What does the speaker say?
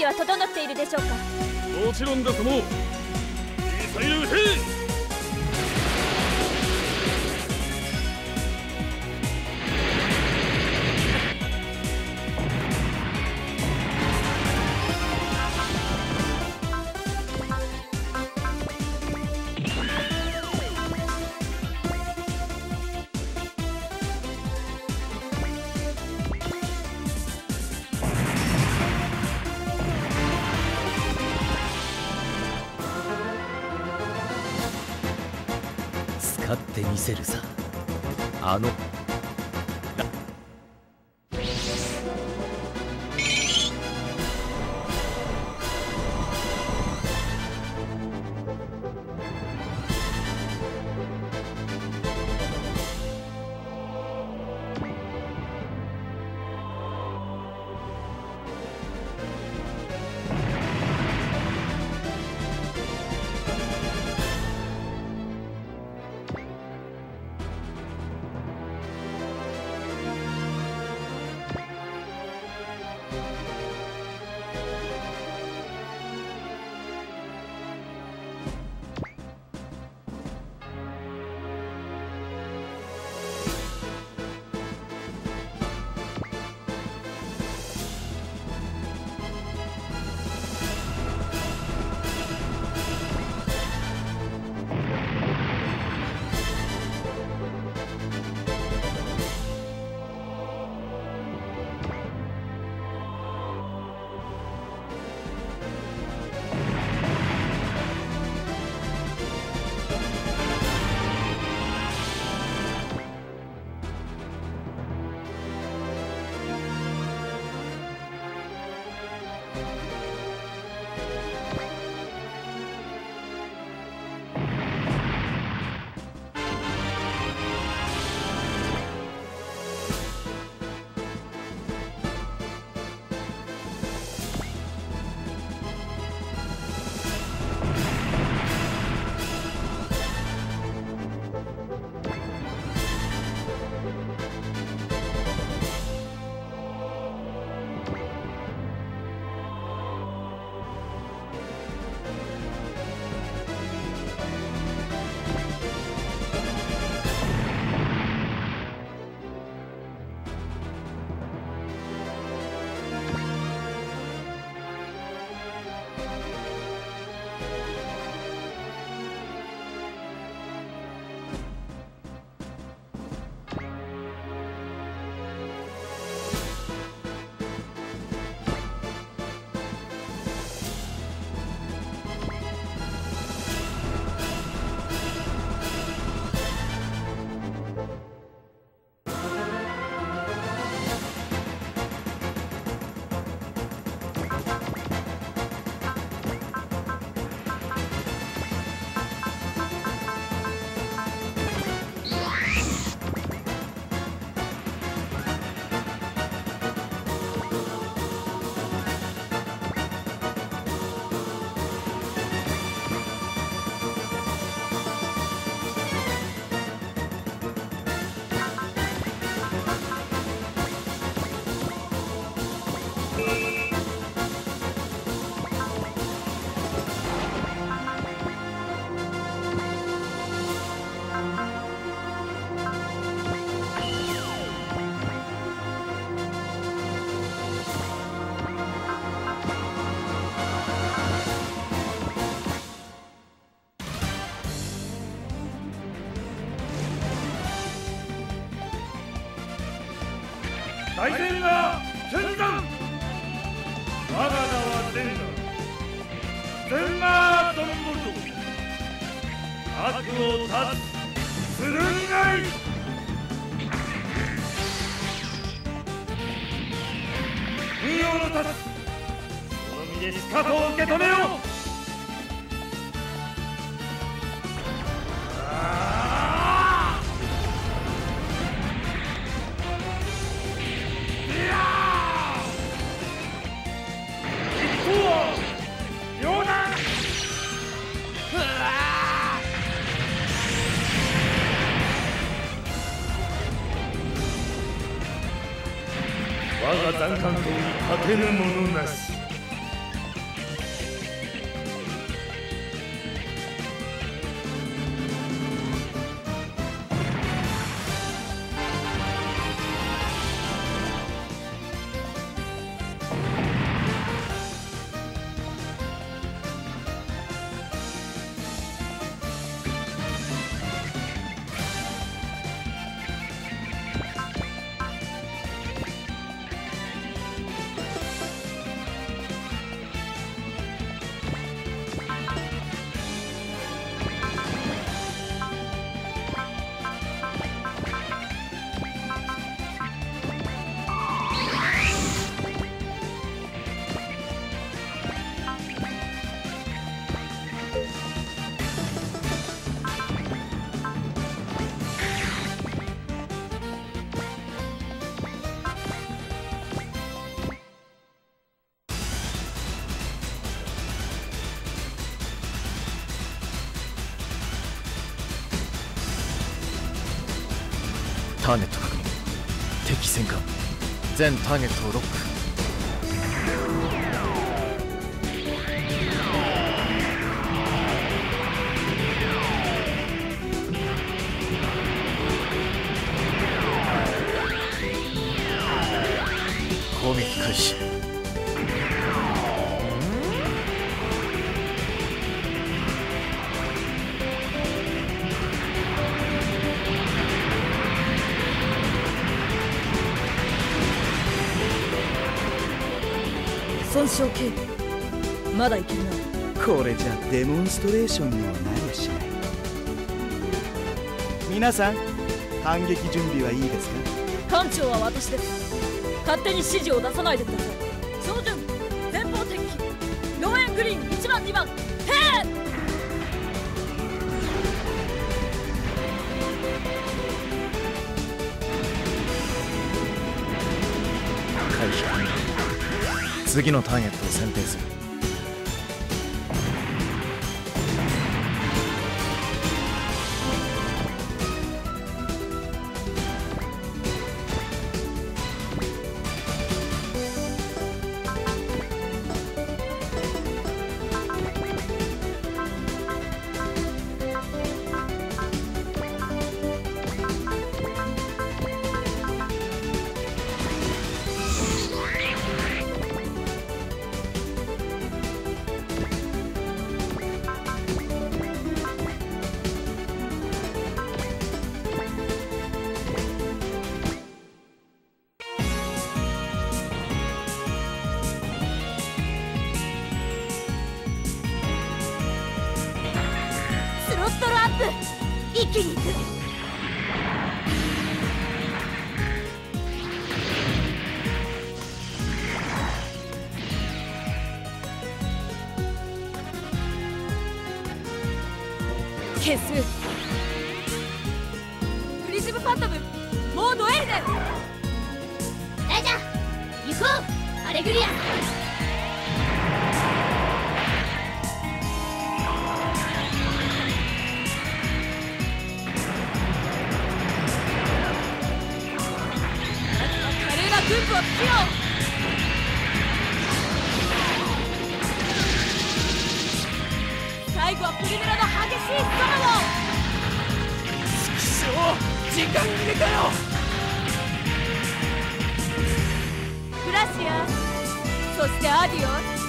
備は整っているでしょうか？もちろんだとも。いいサイル撃て！ってみせるさ。あの大戦が戦山我が名は善だ善がドンボルト悪を断つするがい運用の立つその身でしかと受け止めよう我が残艦刀に勝てぬ者なし。ターゲット確認。敵戦艦。全ターゲットをロック。攻撃開始。損傷警備まだいける。なこれじゃデモンストレーションにはなりゃしない皆さん反撃準備はいいですか？艦長は私です。勝手に指示を出さないでください。照準前方敵。機ローエングリーン1番2番。次のターゲットを選定する。気に行く消すプリズムファントム。もうノエルで大じゃ行こう。アレグリア。最後はプリムラの激しいストロー時間切れかよ。グラシア。そしてアディオス